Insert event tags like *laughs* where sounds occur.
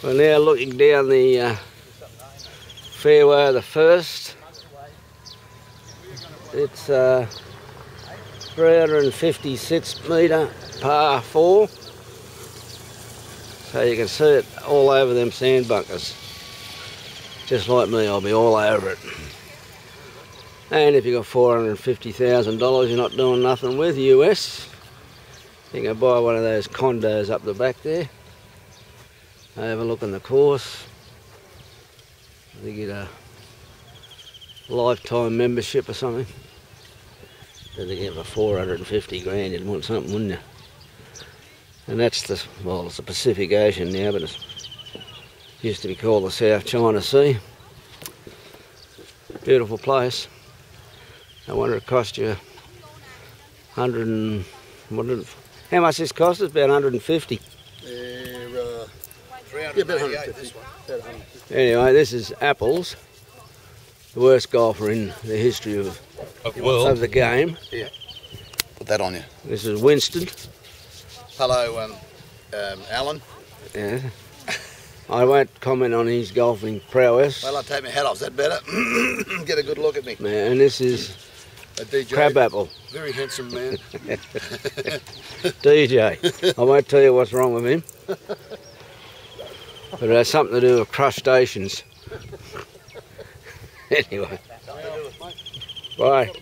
We're now looking down the uh, fairway of the first. It's uh, 356 metre par 4. So you can see it all over them sand bunkers. Just like me, I'll be all over it. And if you've got $450,000 you're not doing nothing with US, you can buy one of those condos up the back there. Have a look on the course. You get a lifetime membership or something. If they get for 450 grand, you'd want something, wouldn't you? And that's the, well, it's the Pacific Ocean now, but it used to be called the South China Sea. Beautiful place. I wonder it cost you 100 and, what did, how much this cost It's About 150. They're, yeah, about 150. About 150. Anyway, this is Apples, the worst golfer in the history of, Of world. of the game. Yeah. Put that on you. This is Winston. Hello, um, um, Alan. Yeah. I won't comment on his golfing prowess. Well, I'll take my hat off. Is that better? *clears throat* Get a good look at me. Man, and this is A DJ, Crabapple, very handsome man. *laughs* DJ. I won't tell you what's wrong with him. *laughs* But it has something to do with crustaceans. *laughs* anyway. Bye.